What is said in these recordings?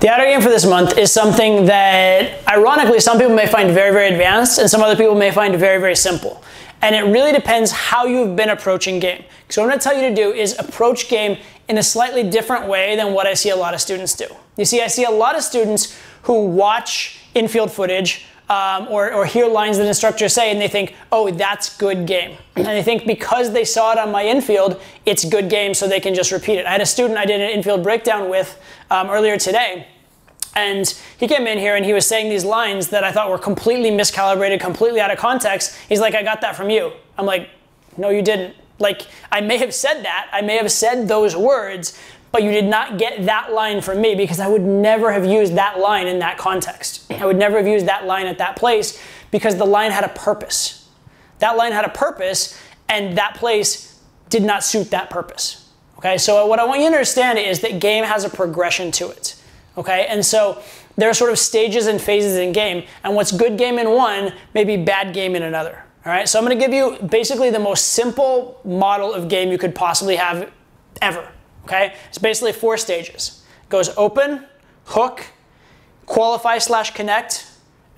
The outer game for this month is something that, ironically, some people may find very, very advanced, and some other people may find very, very simple. And it really depends how you've been approaching game. So what I'm gonna tell you to do is approach game in a slightly different way than what I see a lot of students do. You see, I see a lot of students who watch infield footage um, or, or hear lines that instructors say and they think, oh, that's good game. And they think because they saw it on my infield, it's good game so they can just repeat it. I had a student I did an infield breakdown with um, earlier today. And he came in here and he was saying these lines that I thought were completely miscalibrated, completely out of context. He's like, I got that from you. I'm like, no, you didn't. Like, I may have said that, I may have said those words, but you did not get that line from me because I would never have used that line in that context. I would never have used that line at that place because the line had a purpose. That line had a purpose, and that place did not suit that purpose. Okay, so what I want you to understand is that game has a progression to it. Okay, and so there are sort of stages and phases in game, and what's good game in one may be bad game in another. All right, so I'm going to give you basically the most simple model of game you could possibly have ever. Okay, it's basically four stages. It goes open, hook, qualify slash connect,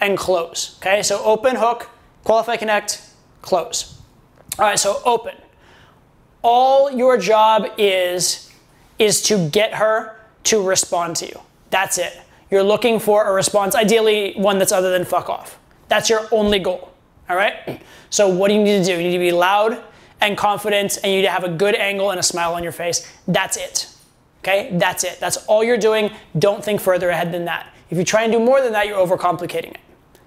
and close. Okay, so open, hook, qualify, connect, close. All right, so open. All your job is is to get her to respond to you. That's it. You're looking for a response, ideally one that's other than fuck off. That's your only goal. All right? So what do you need to do? You need to be loud and confidence and you have a good angle and a smile on your face. That's it. Okay? That's it. That's all you're doing. Don't think further ahead than that. If you try and do more than that, you're overcomplicating it.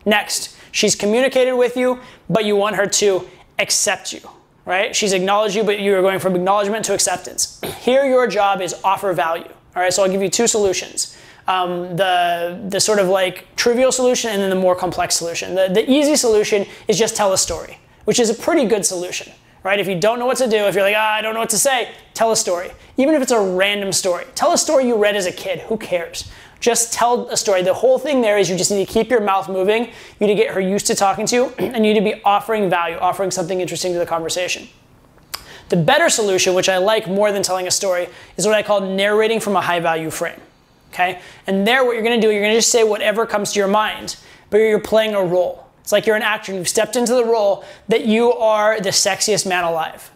Next, she's communicated with you, but you want her to accept you, right? She's acknowledged you, but you're going from acknowledgement to acceptance. Here, your job is offer value. All right, so I'll give you two solutions um, the, the sort of like trivial solution and then the more complex solution. The, the easy solution is just tell a story, which is a pretty good solution, right? If you don't know what to do, if you're like, ah, I don't know what to say, tell a story. Even if it's a random story. Tell a story you read as a kid, who cares? Just tell a story. The whole thing there is you just need to keep your mouth moving. You need to get her used to talking to you, and you need to be offering value, offering something interesting to the conversation. The better solution, which I like more than telling a story, is what I call narrating from a high value frame okay? And there, what you're gonna do, you're gonna just say whatever comes to your mind, but you're playing a role. It's like you're an actor and you've stepped into the role that you are the sexiest man alive.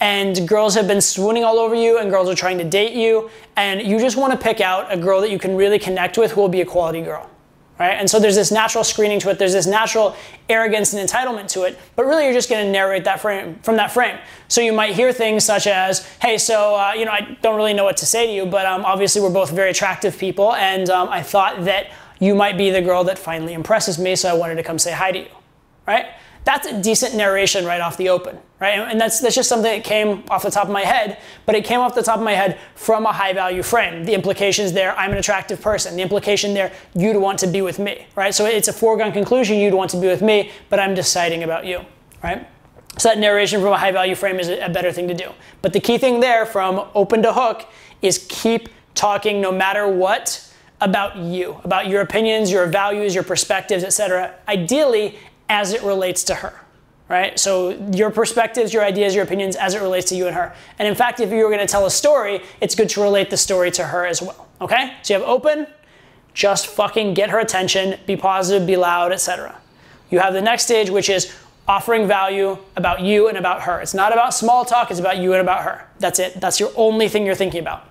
And girls have been swooning all over you, and girls are trying to date you, and you just wanna pick out a girl that you can really connect with who will be a quality girl. Right? And so there's this natural screening to it, there's this natural arrogance and entitlement to it, but really you're just gonna narrate that frame from that frame. So you might hear things such as, hey, so, uh, you know, I don't really know what to say to you, but um, obviously we're both very attractive people, and um, I thought that you might be the girl that finally impresses me, so I wanted to come say hi to you, right? That's a decent narration right off the open, right? And that's, that's just something that came off the top of my head, but it came off the top of my head from a high value frame. The implications there, I'm an attractive person. The implication there, you'd want to be with me, right? So it's a foregone conclusion you'd want to be with me, but I'm deciding about you, right? So that narration from a high value frame is a better thing to do. But the key thing there from open to hook is keep talking no matter what about you, about your opinions, your values, your perspectives, etc. Ideally, as it relates to her, right? So your perspectives, your ideas, your opinions as it relates to you and her. And in fact, if you were going to tell a story, it's good to relate the story to her as well. Okay? So you have open, just fucking get her attention, be positive, be loud, etc. You have the next stage, which is offering value about you and about her. It's not about small talk, it's about you and about her. That's it. That's your only thing you're thinking about.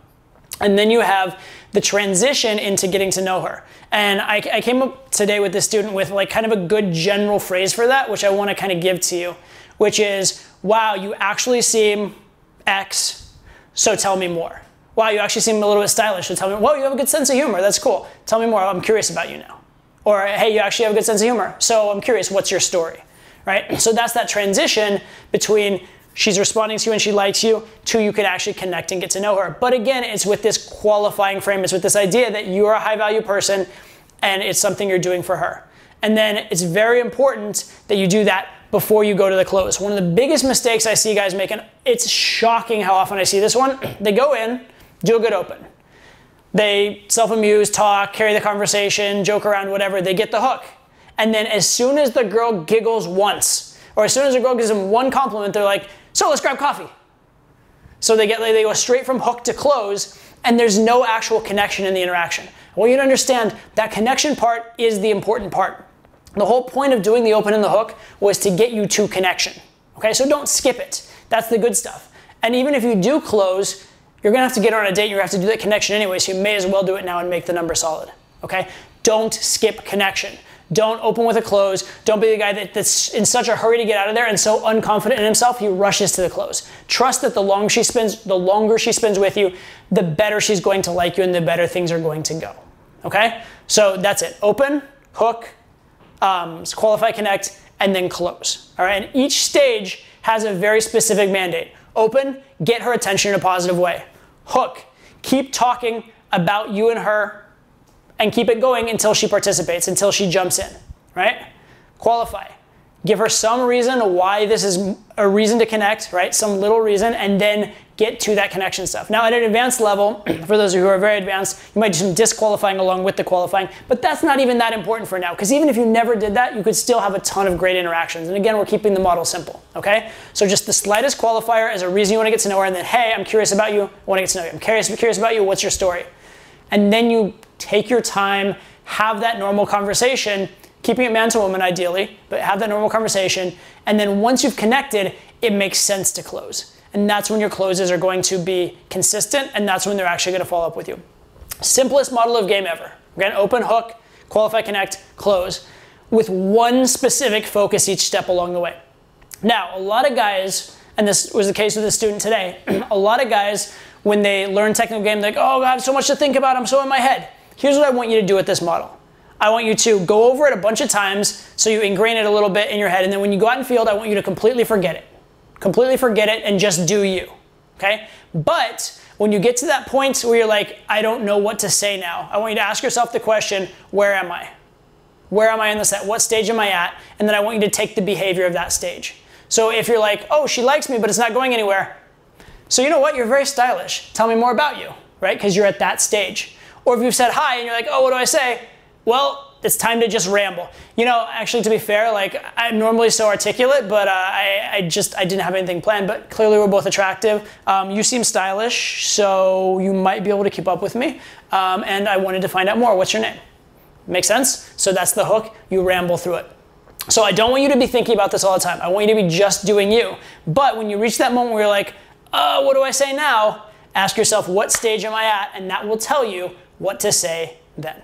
And then you have the transition into getting to know her. And I, I, came up today with this student with like kind of a good general phrase for that, which I want to kind of give to you, which is, wow, you actually seem X, so tell me more. Wow, you actually seem a little bit stylish, so tell me, whoa, you have a good sense of humor, that's cool. Tell me more, I'm curious about you now. Or, hey, you actually have a good sense of humor, so I'm curious, what's your story? Right? So that's that transition between she's responding to you and she likes you, two, you can actually connect and get to know her. But again, it's with this qualifying frame, it's with this idea that you're a high value person and it's something you're doing for her. And then it's very important that you do that before you go to the close. One of the biggest mistakes I see guys making, it's shocking how often I see this one. They go in, do a good open. They self amuse, talk, carry the conversation, joke around, whatever. They get the hook. And then as soon as the girl giggles once, or as soon as the girl gives them one compliment, they're like, so let's grab coffee. So they get they go straight from hook to close, and there's no actual connection in the interaction. I want you to understand that connection part is the important part. The whole point of doing the open and the hook was to get you to connection. Okay, so don't skip it. That's the good stuff. And even if you do close, you're gonna have to get on a date, you have to do that connection anyway, so you may as well do it now and make the number solid. Okay? Don't skip connection. Don't open with a close. Don't be the guy that, that's in such a hurry to get out of there and so unconfident in himself he rushes to the close. Trust that the longer she spends, the longer she spends with you, the better she's going to like you and the better things are going to go. Okay? So that's it. Open, hook, um, qualify, connect, and then close. All right. And each stage has a very specific mandate. Open, get her attention in a positive way. Hook, keep talking about you and her and keep it going until she participates, until she jumps in, right? Qualify. Give her some reason why this is a reason to connect, right? Some little reason, and then get to that connection stuff. Now, at an advanced level, for those of you who are very advanced, you might do some disqualifying along with the qualifying, but that's not even that important for now, because even if you never did that, you could still have a ton of great interactions. And again, we're keeping the model simple, okay? So just the slightest qualifier is a reason you want to get to know her, and then, hey, I'm curious about you, I want to get to know you. I'm curious, curious about you, what's your story? And then you take your time, have that normal conversation, keeping it man to woman ideally, but have that normal conversation. And then once you've connected, it makes sense to close. And that's when your closes are going to be consistent, and that's when they're actually going to follow up with you. Simplest model of game ever. Again, open hook, qualify, connect, close, with one specific focus each step along the way. Now, a lot of guys, and this was the case with the student today, a lot of guys, when they learn technical game, they're like, oh, I have so much to think about, I'm so in my head. Here's what I want you to do with this model. I want you to go over it a bunch of times so you ingrain it a little bit in your head. And then when you go out in field, I want you to completely forget it. Completely forget it and just do you. Okay? But when you get to that point where you're like, I don't know what to say now, I want you to ask yourself the question, where am I? Where am I in the set? What stage am I at? And then I want you to take the behavior of that stage. So if you're like, oh, she likes me, but it's not going anywhere. So you know what? You're very stylish. Tell me more about you, right? Because you're at that stage. Or if you've said hi and you're like, oh, what do I say? Well, it's time to just ramble. You know, actually, to be fair, like I'm normally so articulate, but uh, I, I, just I didn't have anything planned. But clearly, we're both attractive. Um, you seem stylish, so you might be able to keep up with me. Um, and I wanted to find out more. What's your name? Make sense? So that's the hook. You ramble through it. So I don't want you to be thinking about this all the time. I want you to be just doing you. But when you reach that moment where you're like, oh, what do I say now? Ask yourself, what stage am I at? And that will tell you what to say then.